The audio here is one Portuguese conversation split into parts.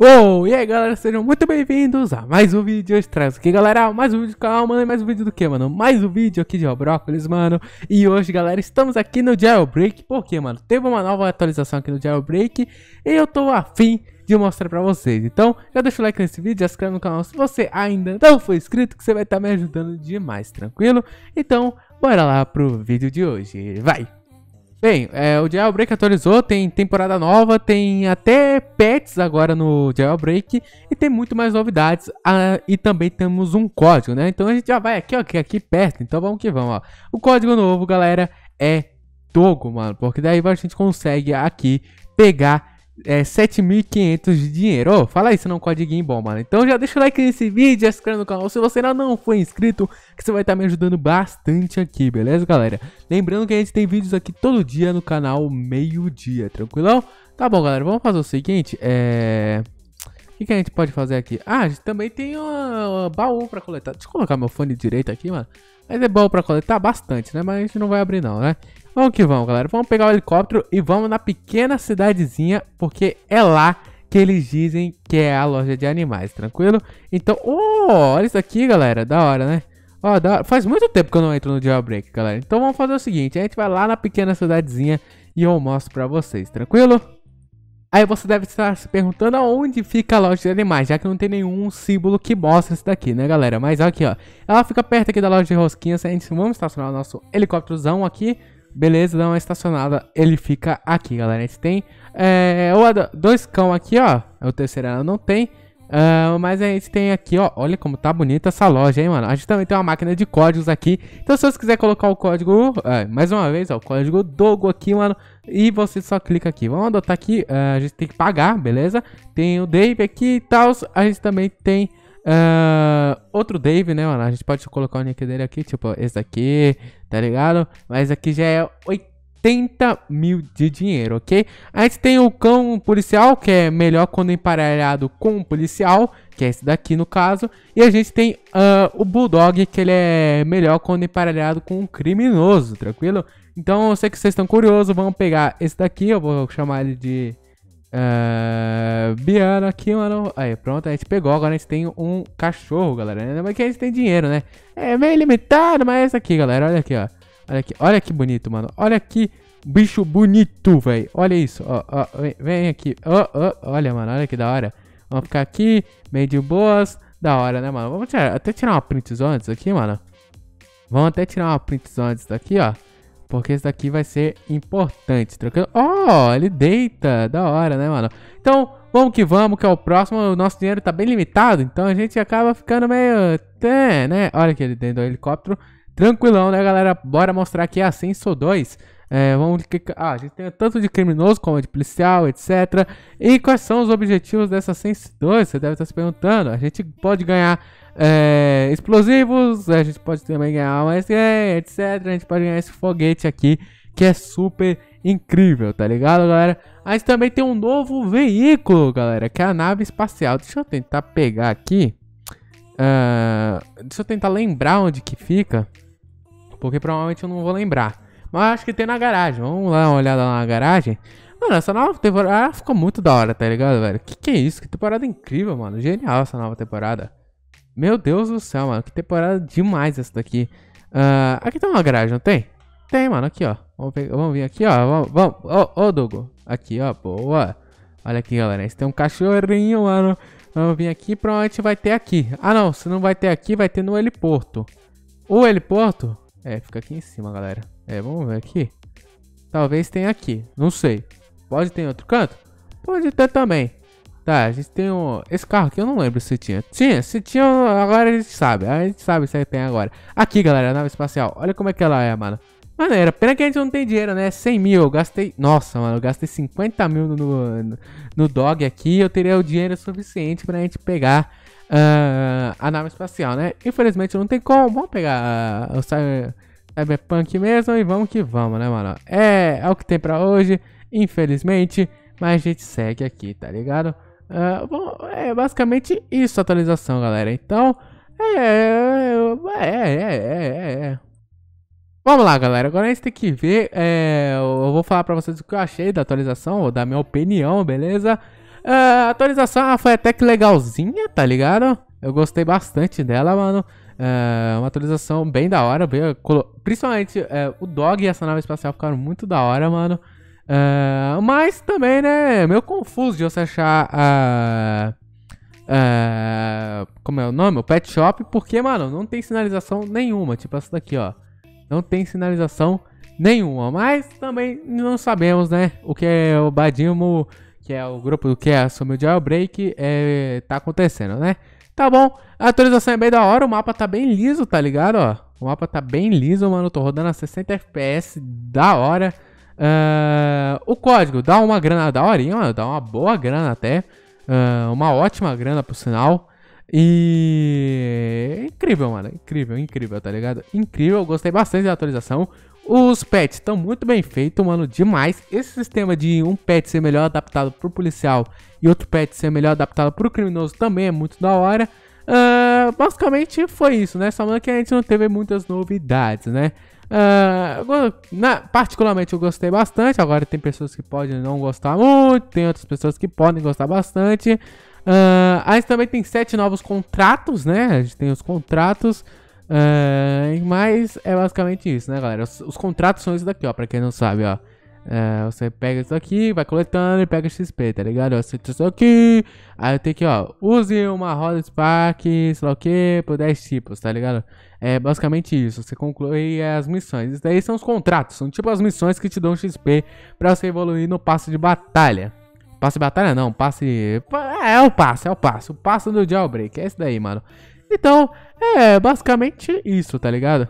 Oh, e aí galera, sejam muito bem-vindos a mais um vídeo hoje traz aqui galera, mais um vídeo do canal, mano, mais um vídeo do que, mano? Mais um vídeo aqui de Robrócolis, mano. E hoje galera, estamos aqui no Jailbreak, porque, mano, teve uma nova atualização aqui no Jailbreak E eu tô afim de mostrar pra vocês. Então, já deixa o like nesse vídeo, já se inscreve no canal se você ainda não foi inscrito Que você vai estar tá me ajudando demais, tranquilo? Então, bora lá pro vídeo de hoje, vai! Bem, é, o Jailbreak atualizou, tem temporada nova, tem até pets agora no Jailbreak e tem muito mais novidades. Ah, e também temos um código, né? Então a gente já vai aqui, ó, aqui, aqui perto. Então vamos que vamos, ó. O código novo, galera, é Togo, mano, porque daí a gente consegue aqui pegar é, 7.500 de dinheiro. Oh, fala isso não código bom, mano. Então já deixa o like nesse vídeo, já se inscreve no canal se você ainda não foi inscrito, que você vai estar tá me ajudando bastante aqui, beleza, galera? Lembrando que a gente tem vídeos aqui todo dia no canal, meio-dia, tranquilão? Tá bom, galera, vamos fazer o seguinte, é... Que, que, a gente pode fazer aqui? Ah, a gente também tem um baú pra coletar. Deixa eu colocar meu fone direito aqui, mano. Mas é baú pra coletar bastante, né? Mas a gente não vai abrir não, né? Vamos que vamos, galera. Vamos pegar o helicóptero e vamos na pequena cidadezinha, porque é lá que eles dizem que é a loja de animais, tranquilo? Então, oh, olha isso aqui, galera. Da hora, né? Oh, da hora. Faz muito tempo que eu não entro no jailbreak, galera. Então vamos fazer o seguinte, a gente vai lá na pequena cidadezinha e eu mostro pra vocês, tranquilo? Aí você deve estar se perguntando aonde fica a loja de animais, já que não tem nenhum símbolo que mostra isso daqui, né, galera? Mas aqui, ó. Ela fica perto aqui da loja de rosquinhas, a gente vamos estacionar o nosso helicópterozão aqui Beleza, dá uma estacionada. Ele fica aqui, galera. A gente tem é, dois cão aqui, ó. O terceiro ela não tem. Uh, mas a gente tem aqui, ó. Olha como tá bonita essa loja, hein, mano. A gente também tem uma máquina de códigos aqui. Então, se você quiser colocar o código, é, mais uma vez, ó, o código Dogo aqui, mano. E você só clica aqui. Vamos adotar aqui. Uh, a gente tem que pagar, beleza? Tem o Dave aqui e tal. A gente também tem Uh, outro Dave, né, mano? A gente pode colocar o nick dele aqui, tipo, esse aqui, tá ligado? Mas aqui já é 80 mil de dinheiro, ok? A gente tem o cão policial, que é melhor quando emparelhado com o policial, que é esse daqui no caso. E a gente tem uh, o Bulldog, que ele é melhor quando emparelhado com um criminoso, tranquilo? Então eu sei que vocês estão curiosos, vamos pegar esse daqui, eu vou chamar ele de Uh, Biano aqui, mano. Aí, pronto, a gente pegou. Agora a gente tem um cachorro, galera. Mais que a gente tem dinheiro, né? É meio limitado, mas é esse aqui, galera. Olha aqui, ó. Olha aqui, olha que bonito, mano. Olha que bicho bonito, velho. Olha isso, ó, ó. Vem, aqui. Ó, ó. Olha, mano, olha que da hora. Vamos ficar aqui, meio de boas. Da hora, né, mano? Vamos tirar, até tirar uma printzona antes aqui, mano. Vamos até tirar uma printzona antes daqui, ó. Porque esse daqui vai ser importante, tranquilo? Oh, ele deita, da hora, né, mano? Então, vamos que vamos, que é o próximo. O nosso dinheiro tá bem limitado, então a gente acaba ficando meio... É, né? Olha aqui ele dentro do helicóptero. Tranquilão, né, galera? Bora mostrar aqui a Ascenso 2. É, vamos ah, a gente tem tanto de criminoso como de policial, etc. E quais são os objetivos dessa Sense 2? Você deve estar se perguntando. A gente pode ganhar é, explosivos, a gente pode também ganhar uma SE, etc. A gente pode ganhar esse foguete aqui, que é super incrível, tá ligado, galera? Gente também tem um novo veículo, galera, que é a nave espacial. Deixa eu tentar pegar aqui. Uh, deixa eu tentar lembrar onde que fica. Porque provavelmente eu não vou lembrar. Mas acho que tem na garagem. Vamos lá uma olhada lá na garagem. Mano, essa nova temporada ficou muito da hora, tá ligado, velho? Que que é isso? Que temporada incrível, mano. Genial essa nova temporada. Meu Deus do céu, mano. Que temporada demais essa daqui. Uh, aqui tem uma garagem, não tem? Tem, mano. Aqui, ó. Vamos, pegar, vamos vir aqui, ó. Vamos, vamos. Ô, oh, Dogo. Aqui, ó. Boa. Olha aqui, galera. Esse tem um cachorrinho, mano. Vamos vir aqui. Provavelmente vai ter aqui. Ah, não. Se não vai ter aqui, vai ter no heliporto. O heliporto... É, fica aqui em cima, galera. É, vamos ver aqui. Talvez tenha aqui. Não sei. Pode ter em outro canto? Pode ter também. Tá, a gente tem um... Esse carro aqui eu não lembro se tinha. Tinha, se tinha, agora a gente sabe. A gente sabe se tem agora. Aqui, galera, a nave espacial. Olha como é que ela é, mano. Maneira, pena que a gente não tem dinheiro, né? 100 mil, eu gastei... Nossa, mano, eu gastei 50 mil no, no, no dog aqui. Eu teria o dinheiro suficiente pra gente pegar uh, a nave espacial, né? Infelizmente não tem como. Vamos pegar uh, o Cyberpunk mesmo e vamos que vamos, né, mano? É, é o que tem pra hoje, infelizmente. Mas a gente segue aqui, tá ligado? Uh, bom, é basicamente isso a atualização, galera. Então, é é, é, é, é, é. Vamos lá, galera. Agora a gente tem que ver. É, eu vou falar pra vocês o que eu achei da atualização, ou da minha opinião, beleza? Uh, a atualização foi até que legalzinha, tá ligado? Eu gostei bastante dela, mano. Uh, uma atualização bem da hora. Bem, principalmente uh, o Dog e essa nave espacial ficaram muito da hora, mano. Uh, mas também, né, meio confuso de você achar a. como é o nome? O Pet Shop, porque, mano, não tem sinalização nenhuma. Tipo essa daqui, ó. Não tem sinalização nenhuma. Mas também não sabemos, né, o que é o Badimo, que é o grupo do que sobre o Jailbreak, é, tá acontecendo, né? Tá bom, a atualização é bem da hora, o mapa tá bem liso, tá ligado, ó? O mapa tá bem liso, mano, tô rodando a 60 FPS, da hora. Uh, o código dá uma grana da horinha, mano, dá uma boa grana até. Uh, uma ótima grana, por sinal. E... Incrível, mano, incrível, incrível, tá ligado? Incrível, gostei bastante da atualização. Os pets estão muito bem feitos, mano, demais. Esse sistema de um pet ser melhor adaptado pro policial e outro pet ser melhor adaptado pro criminoso também é muito da hora. Uh, basicamente foi isso, né? Só que a gente não teve muitas novidades, né? Uh, na, particularmente eu gostei bastante. Agora tem pessoas que podem não gostar muito, tem outras pessoas que podem gostar bastante. Uh, a gente também tem sete novos contratos, né? A gente tem os contratos. Uh, mas é basicamente isso, né, galera? Os, os, contratos são isso daqui, ó, pra quem não sabe, ó. Uh, você pega isso aqui, vai coletando e pega XP, tá ligado? Você tem isso aqui, aí tem que, ó, use uma roda Spark, sei lá o que, por 10 tipos, tá ligado? É basicamente isso, você conclui as missões. Isso daí são os contratos, são tipo as missões que te dão XP pra você evoluir no passe de batalha. Passe batalha não, passe... É, é o passe, é o passe, o passe do jailbreak, é esse daí, mano. Então, é basicamente isso, tá ligado?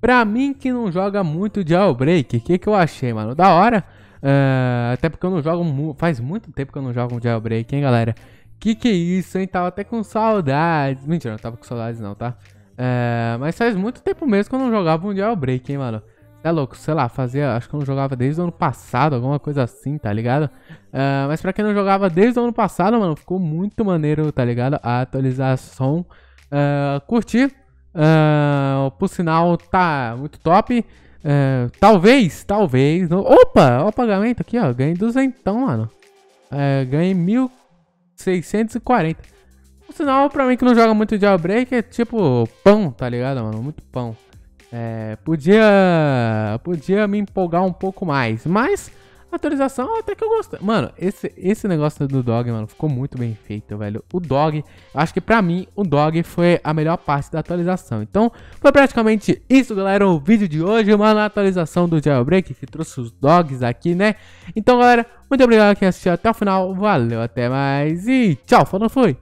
Pra mim que não joga muito Jailbreak, o que, que eu achei, mano? Da hora. Uh, até porque eu não jogo. Faz muito tempo que eu não jogo um Jailbreak, hein, galera? Que que é isso, hein? Tava até com saudades. Mentira, não tava com saudades, não, tá? Uh, mas faz muito tempo mesmo que eu não jogava um Jailbreak, hein, mano? É louco, sei lá, fazia. Acho que eu não jogava desde o ano passado, alguma coisa assim, tá ligado? Uh, mas pra quem não jogava desde o ano passado, mano, ficou muito maneiro, tá ligado? A atualização. Uh, curti. Uh, por sinal, tá muito top. Uh, talvez, talvez. Opa, ó o pagamento aqui, ó. Ganhei 200, mano. Uh, ganhei 1640. Por sinal, pra mim que não joga muito Jailbreak, é tipo pão, tá ligado, mano? Muito pão. É, podia, podia me empolgar um pouco mais, mas a atualização até que eu gostei. Mano, esse, esse negócio do dog, mano, ficou muito bem feito, velho. O dog, acho que pra mim, o dog foi a melhor parte da atualização. Então, foi praticamente isso, galera, o vídeo de hoje, mano, a atualização do Jailbreak, que trouxe os dogs aqui, né? Então, galera, muito obrigado quem assistiu até o final, valeu, até mais e tchau, falou, fui.